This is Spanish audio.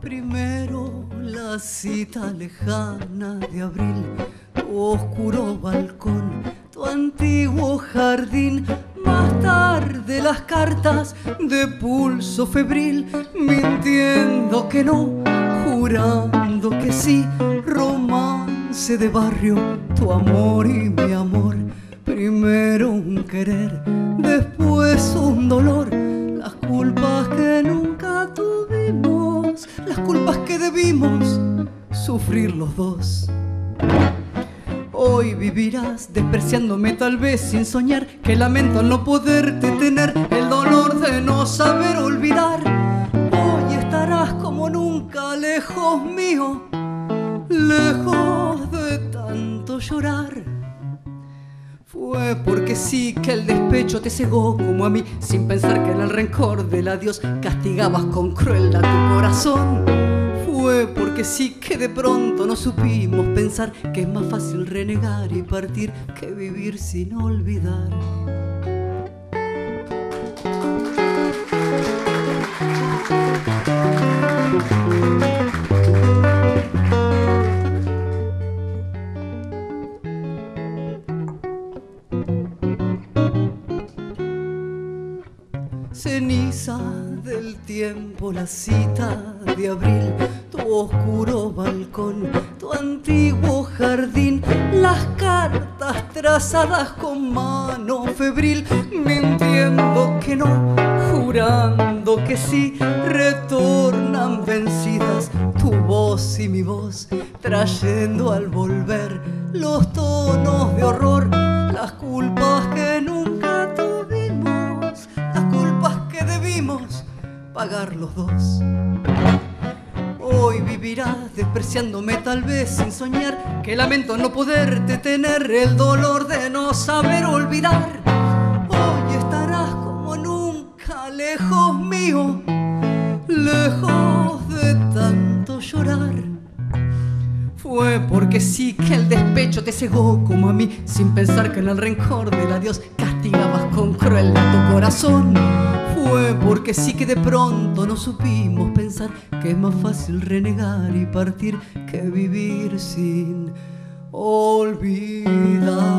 Primero la cita lejana de abril, tu oscuro balcón, tu antiguo jardín, más tarde las cartas de pulso febril, mintiendo que no, jurando que sí, romance de barrio, tu amor y mi amor, primero un querer, después un dolor, las culpas que nunca tuvimos, las culpas que debimos sufrir los dos. Hoy vivirás despreciándome tal vez sin soñar que lamento no poderte tener el dolor de no saber olvidar. Lejos mío, lejos de tanto llorar. Fue porque sí que el despecho te cegó como a mí, sin pensar que en el rencor del adiós castigabas con crueldad tu corazón. Fue porque sí que de pronto no supimos pensar que es más fácil renegar y partir que vivir sin olvidar. Ceniza del tiempo, la cita de abril, tu oscuro balcón, tu antiguo jardín, las cartas trazadas con mano febril, mintiendo que no, jurando que sí, retornan vencidas tu voz y mi voz, trayendo al volver los tonos de horror, las culpas que pagar los dos. Hoy vivirás despreciándome tal vez sin soñar que lamento no poderte tener el dolor de no saber olvidar. Hoy estarás como nunca lejos mío, lejos de tanto llorar. Fue porque sí que el despecho te cegó como a mí, sin pensar que en el rencor del adiós castigabas con crueldad tu corazón. Fue porque sí que de pronto no supimos pensar que es más fácil renegar y partir que vivir sin olvidar.